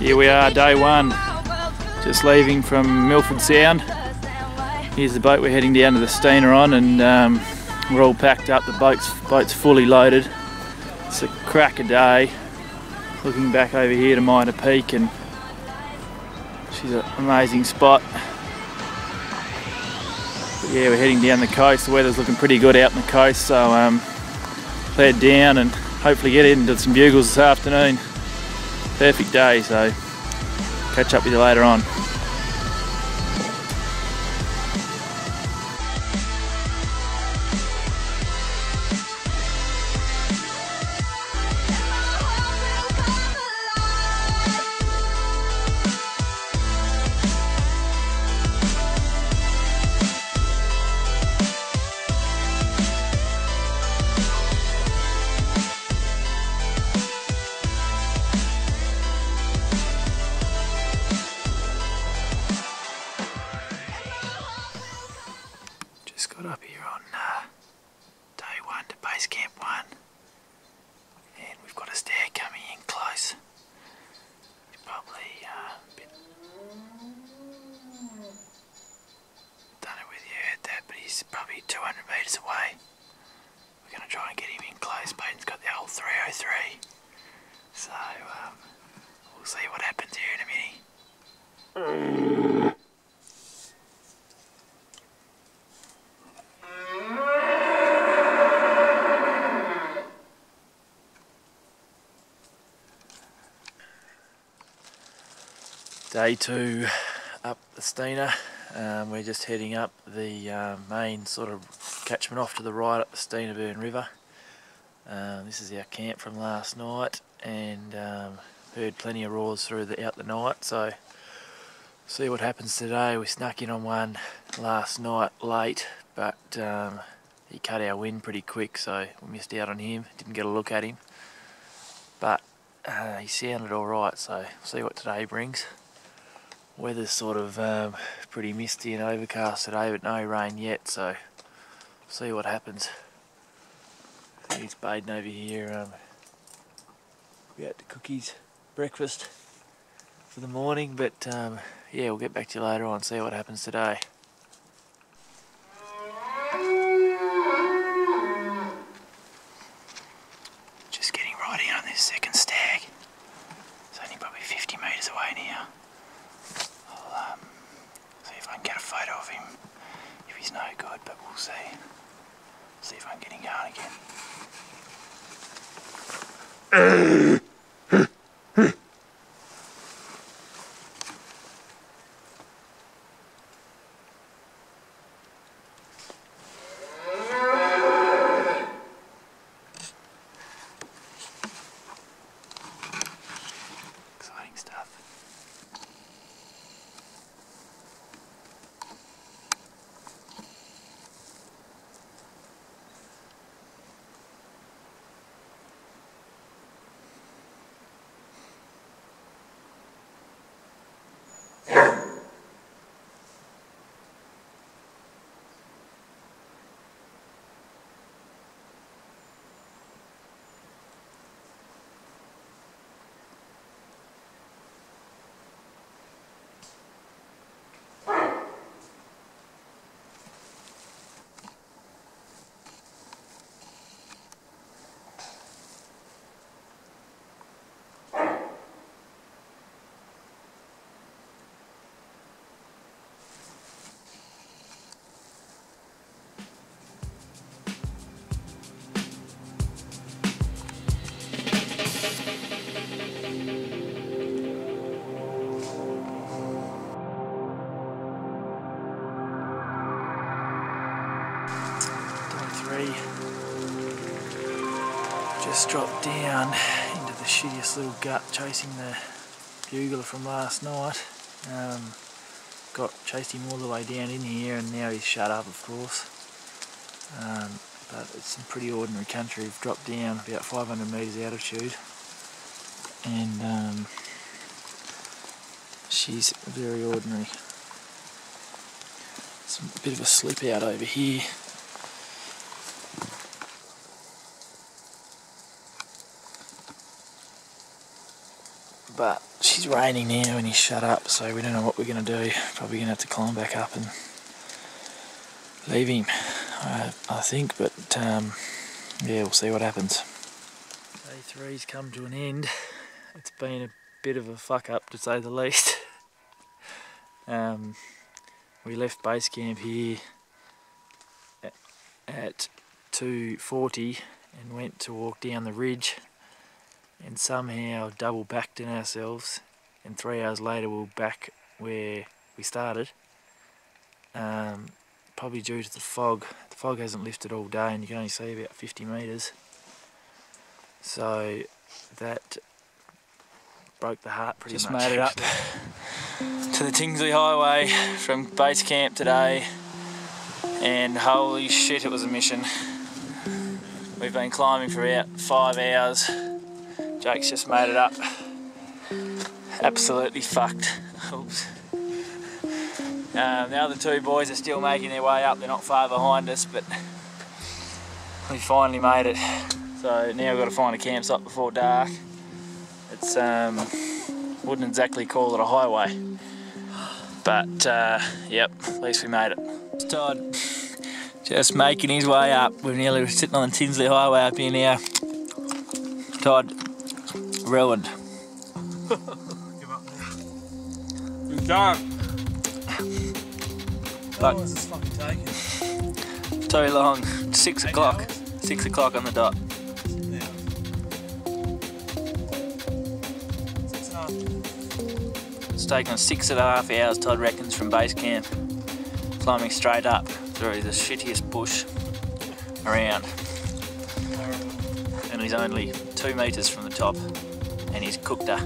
Here we are, day one. Just leaving from Milford Sound. Here's the boat we're heading down to the Stina on and um, we're all packed up. The boat's, boat's fully loaded. It's a cracker day. Looking back over here to Mitre Peak and she's an amazing spot. But yeah, we're heading down the coast. The weather's looking pretty good out on the coast, so um, head down and hopefully get into some bugles this afternoon. Perfect day, so catch up with you later on. Day two up the Stina. Um, we're just heading up the uh, main sort of catchment off to the right up the Stina Burn River. Um, this is our camp from last night and um, heard plenty of roars through the, out the night so see what happens today. We snuck in on one last night late but um, he cut our wind pretty quick so we missed out on him, didn't get a look at him but uh, he sounded alright so see what today brings. Weather's sort of um, pretty misty and overcast today, but no rain yet, so see what happens. He's bathing over here. Um, we had the cookies, breakfast for the morning, but um, yeah, we'll get back to you later on, see what happens today. Just getting right in on this second stag. It's only probably 50 metres away now. I'll um, see if I can get a photo of him if he's no good, but we'll see. See if I can get him going again. three. Just dropped down into the shittiest little gut chasing the bugler from last night. Um, got chased him all the way down in here and now he's shut up of course. Um, but it's some pretty ordinary country. We've dropped down about 500 metres altitude and um, she's very ordinary. Some a bit of a slip out over here. Is raining now and he's shut up, so we don't know what we're going to do. Probably going to have to climb back up and leave him, I, I think, but um, yeah, we'll see what happens. Day three's come to an end. It's been a bit of a fuck up to say the least. um, we left base camp here at, at 2.40 and went to walk down the ridge and somehow double backed in ourselves and three hours later we are back where we started. Um, probably due to the fog. The fog hasn't lifted all day and you can only see about 50 metres. So that broke the heart pretty much. Just much made it up. to the Tinsley Highway from base camp today. And holy shit it was a mission. We've been climbing for about five hours. Jake's just made it up. Absolutely fucked. Oops. Um, the other two boys are still making their way up. They're not far behind us, but we finally made it. So now we've got to find a campsite before dark. It's um, wouldn't exactly call it a highway, but uh, yep, at least we made it. It's Todd just making his way up. We're nearly sitting on the Tinsley Highway up here now. Todd, ruined. It's dark. Fuck. How long is this fucking taking? Too long. Six Eight o'clock. hours? Six o'clock on the dot. Yeah. Six and a half. It's taken six and a half hours, Todd reckons, from base camp. Climbing straight up through the shittiest bush around. And he's only two metres from the top. And he's cooked her.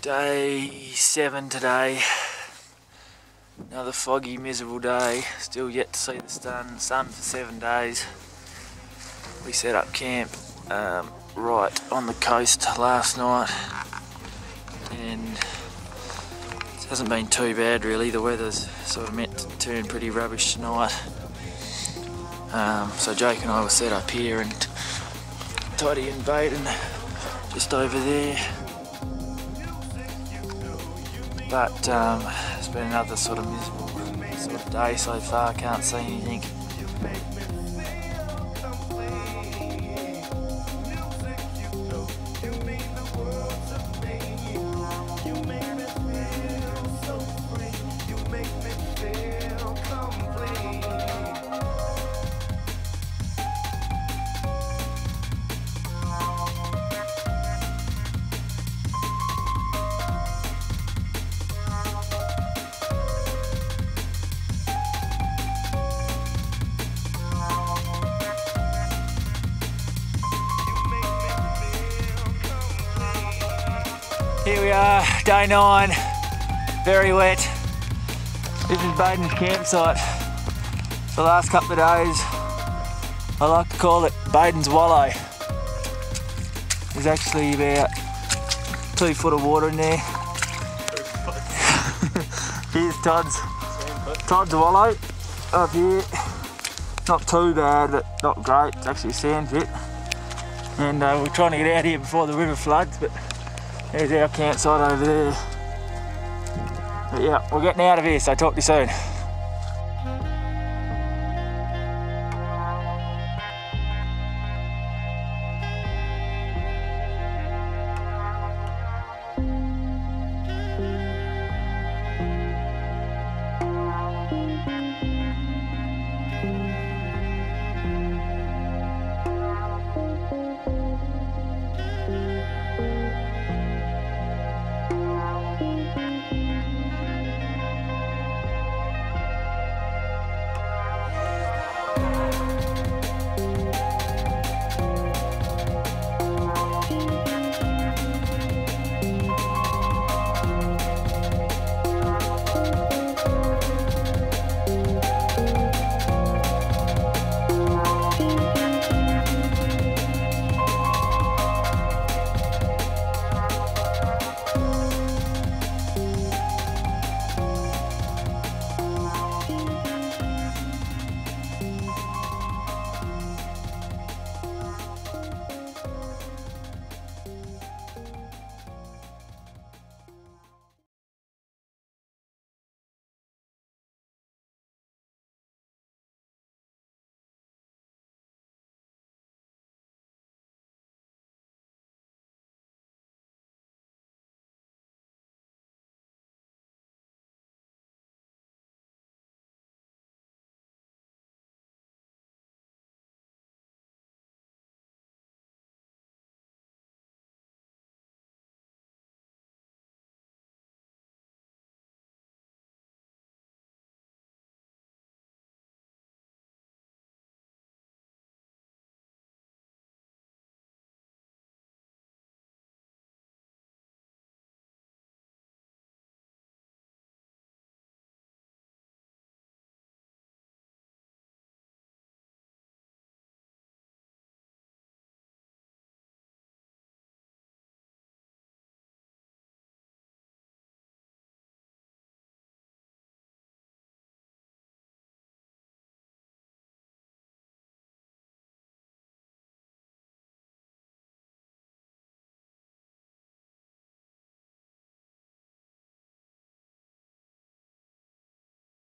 Day seven today. Another foggy, miserable day. Still yet to see the sun, sun for seven days. We set up camp um, right on the coast last night, and it hasn't been too bad really. The weather's sort of meant to turn pretty rubbish tonight. Um, so Jake and I were set up here, and Toddy and Baden just over there. But um, it's been another sort of miserable sort of day so far. Can't see anything. Here we are, day nine, very wet. This is Baden's campsite. The last couple of days, I like to call it Baden's Wallow. There's actually about two foot of water in there. Here's Todd's, Todd's Wallow up here. Not too bad, but not great. It's actually a sand pit. And uh, we're trying to get out here before the river floods, but there's our campsite over there. But yeah, we're getting out of here, so talk to you soon.